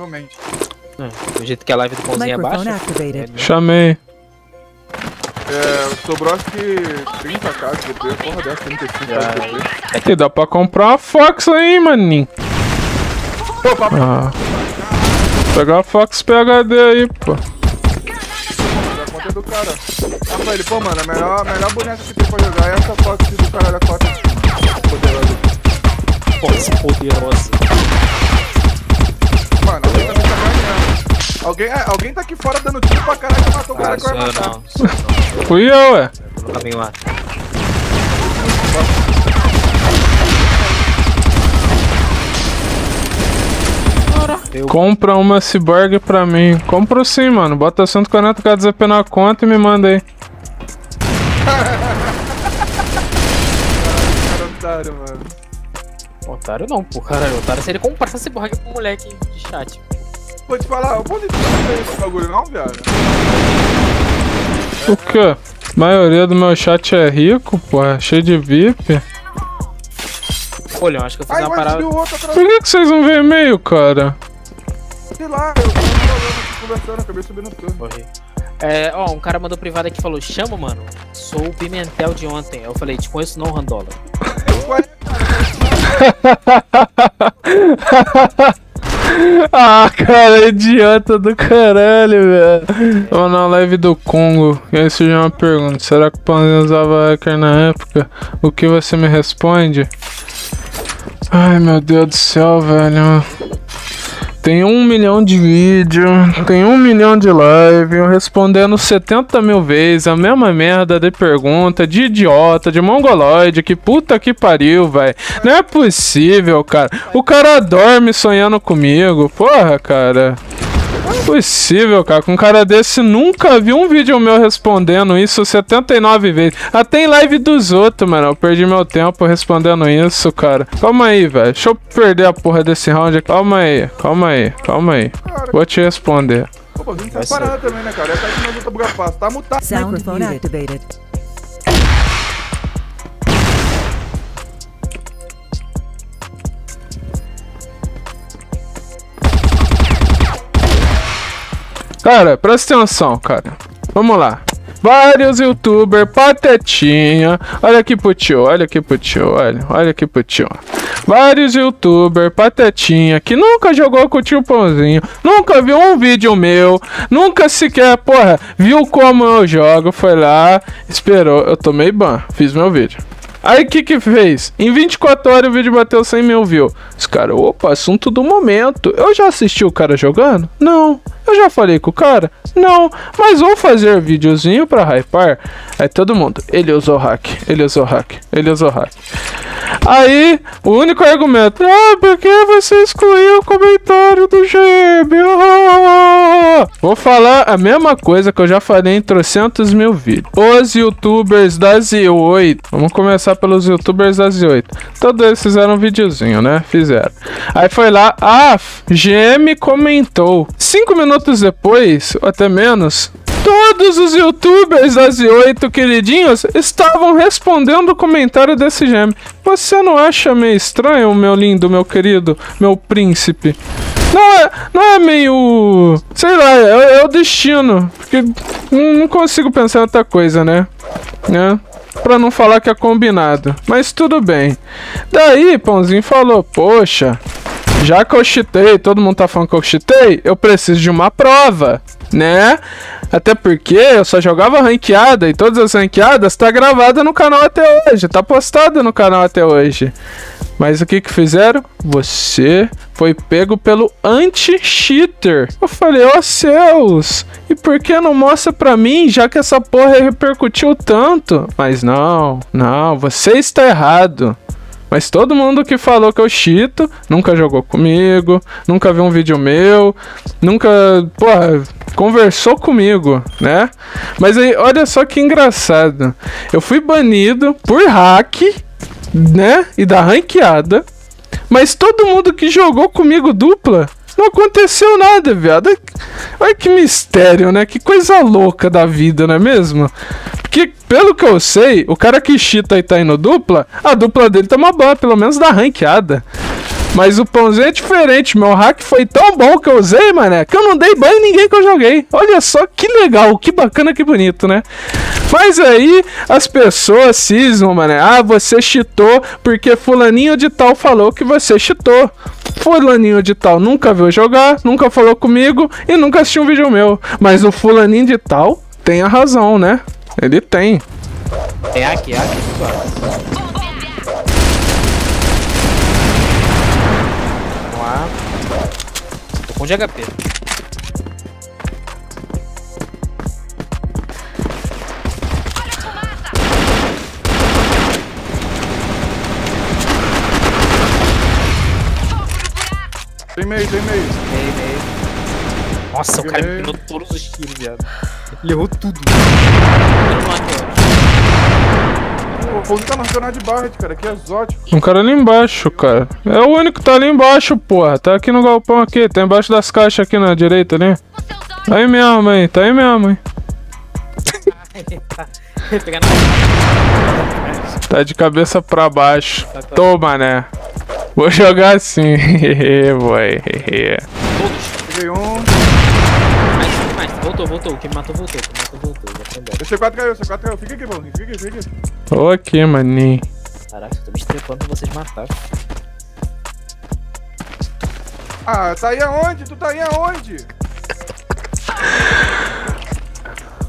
provavelmente. É, do jeito que a live do pãozinho é baixa. Chamei. É, sobrou acho que 30k de DP, porra dessa, 35k de DP. E dá pra comprar uma Fox aí, maninho. Pô, papo, Ah. Pegar a Fox PHD aí, pô. da conta do cara. Ah, pra ele, pô, mano, a melhor, a melhor boneca que tem pra jogar é essa Fox do cara da cota poderosa. Fox poderosa. Mano, alguém tá ganhando. Alguém, é, alguém tá aqui fora dando tiro pra caralho que matou o cara Ah, que vai matar. eu Fui eu, ué. No caminho lá. Compra uma Cyborg pra mim. Compro sim, mano. Bota 140k de ZP na conta e me manda aí. Cara, otário, mano. Otário não, pô, caralho. Otário se ele comprasse esse borracha pro moleque de chat. Vou te falar, eu vou te falar esse bagulho não, viado. O quê? A maioria do meu chat é rico, pô. É cheio de VIP. Olha, eu acho que eu fiz Ai, uma parada. Por que, que vocês não veem e-mail, cara? Sei lá, eu aqui, conversando, acabei subindo tudo. Morri. É, ó, um cara mandou privado aqui e falou: Chama, mano. Sou o Pimentel de ontem. Eu falei: Te conheço não, Randola. Ah, cara, idiota do caralho, velho. Vamos na live do Congo. E aí surgiu uma pergunta: será que o Pãozinho usava hacker na época? O que você me responde? Ai, meu Deus do céu, velho. Tem um milhão de vídeo, tem um milhão de live, respondendo 70 mil vezes a mesma merda de pergunta, de idiota, de mongoloide, que puta que pariu, velho. Não é possível, cara. O cara dorme sonhando comigo, porra, cara. Não é possível, cara. Com um cara desse nunca vi um vídeo meu respondendo isso 79 vezes. Até em live dos outros, mano. Eu perdi meu tempo respondendo isso, cara. Calma aí, velho. Deixa eu perder a porra desse round aqui. Calma aí, calma aí, calma aí. Vou te responder. Pô, a gente tá parado também, né, cara? É tá aqui no luta buga fácil. Tá mutado. Microphone activated. Cara, presta atenção, cara. Vamos lá. Vários youtubers, patetinha. Olha aqui pro tio, olha aqui pro tio, olha, olha aqui pro tio. Vários youtubers, patetinha, que nunca jogou com o tio Pãozinho, nunca viu um vídeo meu, nunca sequer, porra, viu como eu jogo, foi lá, esperou, eu tomei ban, fiz meu vídeo. Aí o que que fez? Em 24 horas o vídeo bateu 100 mil views. Os caras, opa, assunto do momento. Eu já assisti o cara jogando? Não. Eu já falei com o cara? Não. Mas vou fazer videozinho pra hypar. Aí todo mundo, ele usou hack, ele usou hack, ele usou hack. Aí, o único argumento, ah, porque você excluiu o comentário do GM? Ah, Vou falar a mesma coisa que eu já falei em trocentos mil vídeos. Os youtubers da Z8, vamos começar pelos youtubers da Z8. Todos eles fizeram um videozinho, né? Fizeram. Aí foi lá, ah, GM comentou. Cinco minutos depois, ou até menos, Todos os youtubers das Z8 queridinhos estavam respondendo o comentário desse gêmeo. Você não acha meio estranho, meu lindo, meu querido, meu príncipe? Não é, não é meio. Sei lá, é, é o destino. Porque não consigo pensar em outra coisa, né? Né? Pra não falar que é combinado. Mas tudo bem. Daí, Pãozinho falou: Poxa, já que eu todo mundo tá falando que eu cheatei, eu preciso de uma prova, né? Até porque eu só jogava ranqueada e todas as ranqueadas tá gravada no canal até hoje, tá postada no canal até hoje. Mas o que que fizeram? Você foi pego pelo anti-cheater. Eu falei, ó céus, e por que não mostra pra mim, já que essa porra repercutiu tanto? Mas não, não, você está errado. Mas todo mundo que falou que eu chito, nunca jogou comigo, nunca viu um vídeo meu, nunca, porra, conversou comigo, né? Mas aí, olha só que engraçado. Eu fui banido por hack, né? E da ranqueada. Mas todo mundo que jogou comigo dupla, não aconteceu nada, viado. Olha que mistério, né? Que coisa louca da vida, não é mesmo? Porque, pelo que eu sei, o cara que chita e tá indo dupla, a dupla dele toma ban, pelo menos da ranqueada. Mas o pãozinho é diferente. Meu hack foi tão bom que eu usei, mané, que eu não dei banho em ninguém que eu joguei. Olha só que legal, que bacana, que bonito, né? Mas aí as pessoas cismam, mané. Ah, você cheatou porque fulaninho de tal falou que você cheatou. Fulaninho de tal nunca viu jogar, nunca falou comigo e nunca assistiu um vídeo meu. Mas o fulaninho de tal tem a razão, né? Ele tem. É aqui, é aqui, pessoal. Vamos lá. Tô com de HP. Tem meio, tem meio. Meio, meio. Nossa, o cara Peguei. empinou todos os tiros, viado. Ele errou tudo. Eu não O Pouso tá a de Barret, cara. Aqui é exótico. Um cara ali embaixo, cara. É o único que tá ali embaixo, porra. Tá aqui no galpão aqui. Tá embaixo das caixas aqui na direita ali. Tá aí mesmo, hein. Tá aí mesmo, na Tá de cabeça pra baixo. Toma, né? Vou jogar assim. Boy. Peguei um. Mais. Voltou, voltou. Quem me matou, voltou. Quem me matou, voltou. Já foi embora. O C4 caiu, o C4 caiu. Fica aqui, Pãozinho. Fica aqui, fica aqui. Tô aqui, maninho. Caraca, eu tô me estrepando pra vocês matarem. Ah, tá aí aonde? Tu tá aí aonde?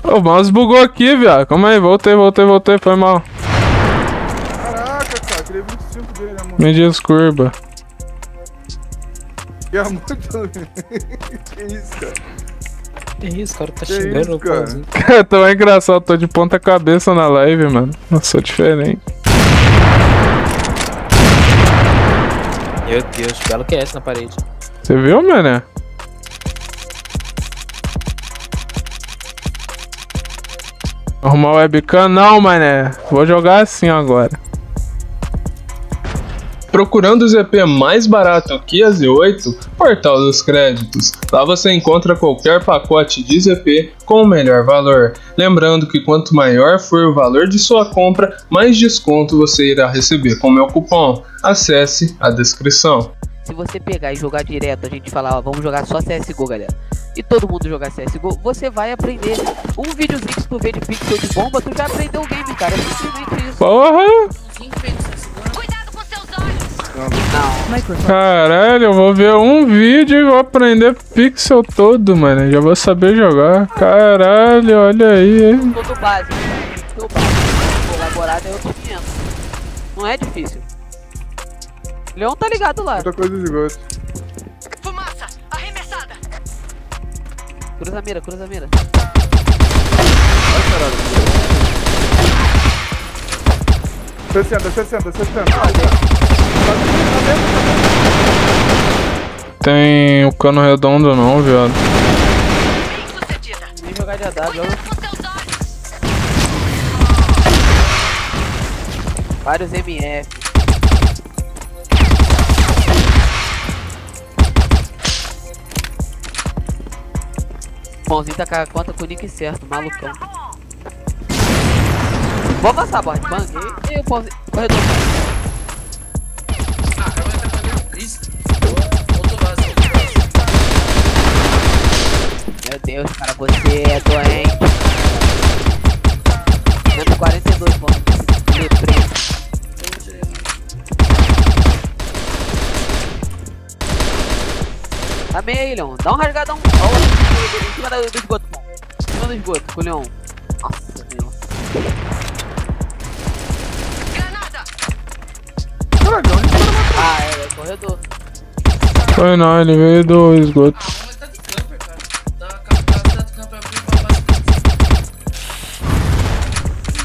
O mouse bugou aqui, viado. Calma aí, voltei, voltei, voltei. Foi mal. Caraca, cara. Tirei 25 dele, amor. Me desculpa. E é muito. que isso, cara? Que isso, cara tá Que xingando o cara? pãozinho. Cara, tão engraçado. Tô de ponta cabeça na live, mano. Eu sou diferente. Meu Deus, belo QS na parede. Você viu, mané? Arrumar webcam? Não, mané. Vou jogar assim agora. Procurando o ZP mais barato que a Z8? Portal dos Créditos. Lá você encontra qualquer pacote de ZP com o melhor valor. Lembrando que quanto maior for o valor de sua compra, mais desconto você irá receber com meu cupom. Acesse a descrição. Se você pegar e jogar direto, a gente falar, ó, vamos jogar só CSGO, galera. E todo mundo jogar CSGO, você vai aprender. Um videozinho que tu vê de pixel de bomba, tu já aprendeu o game, cara. É simplesmente isso. Porra! Olhos! Não. Caralho, eu vou ver um vídeo e vou aprender pixel todo, mano. Já vou saber jogar. Caralho, olha aí, hein? Tudo básico. Tudo básico. Elaborado é outro 500. Não é difícil. Leon tá ligado lá. Outra coisa de gosto. Fumaça! Arremessada! Cruza a mira, cruza a mira. Ai, caralho. 60, 60, 60. Tem o cano redondo não, viado. Nem jogar de AW. Vários MF. Pãozinho tá com a conta com o nick certo, malucão. Vou passar, bot. Banguei. E o. Corredor. Deus, cara, você é doente. 142, pãozinho. Lebrei. Tá meio aí, Leon. Dá um rasgadão. Ó, em cima do, do esgoto, pô. Em cima do esgoto, com o Leon. Nossa, Leon. Granada! Ah, é, é corredor. Foi não, ele veio do esgoto.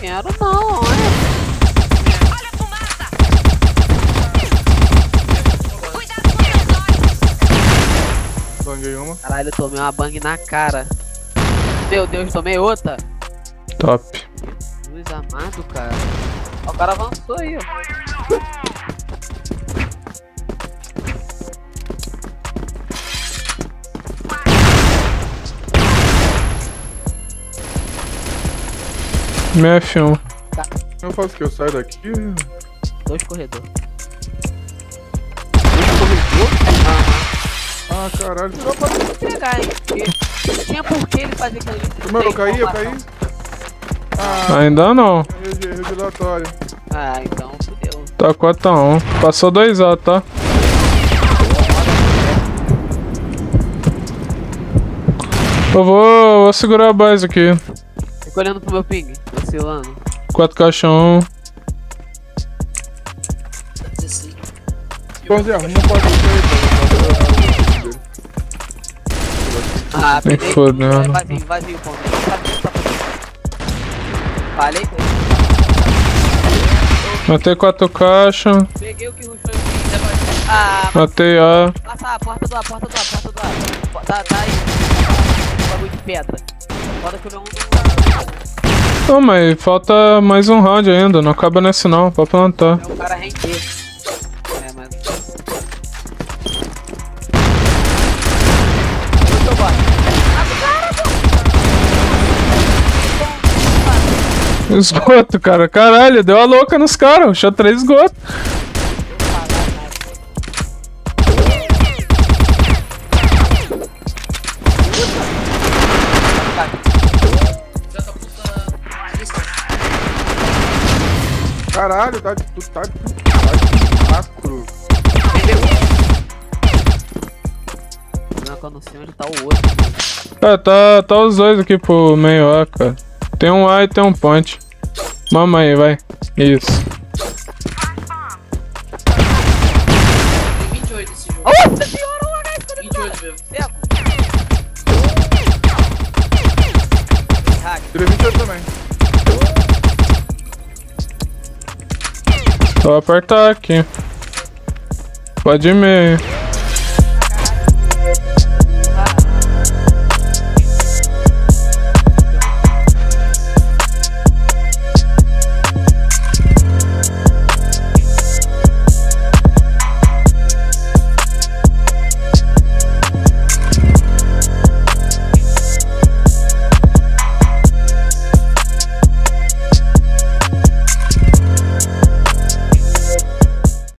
Quero não. Olha! Banguei uma. Caralho, eu tomei uma bang na cara. Meu Deus, tomei outra. Top. Luz amado, cara. Ó, o cara avançou aí, ó. MF1. Eu faço o que? Eu saio daqui. Dois corredores. Dois corredores. Ah, caralho. Tirou pra mim. entregar, hein? Porque tinha por que ele fazer aquilo ali. Mano, eu caí, eu caí. Ah, Ainda não. erro regulatório. Ah, então fudeu. Tá 4x1. Passou 2A, tá? Eu vou, vou segurar a base aqui. Fica olhando pro meu ping, vacilando. 4 caixa 1. Pãozinho, arruma um pote aí, pô. Ah, Nem peguei. fodendo. Vazio, vazio, pô. Tá. Falei. Matei 4 caixas. Peguei o que rushou em mim. depois- Ah, Matei A. passa a porta do ar, porta do ar, porta do ar. Tá, tá aí. Bagulho de pedra. Foda que eu não. Não, mas falta mais um round ainda. Não acaba nesse não. Pode plantar. É o cara render. É, mas. Esgoto, cara. Caralho, deu a louca nos caras. Achou 3 esgotos. Caralho, tá de tu tá de tá de macro. Não, quando no cima ele tá o outro. É, tá, tá os dois aqui pro meio A, cara. Tem um A e tem um point. Mama aí, vai. Isso. Tem 28 esse jogo. Nossa Vou apertar aqui. Pode ir meio.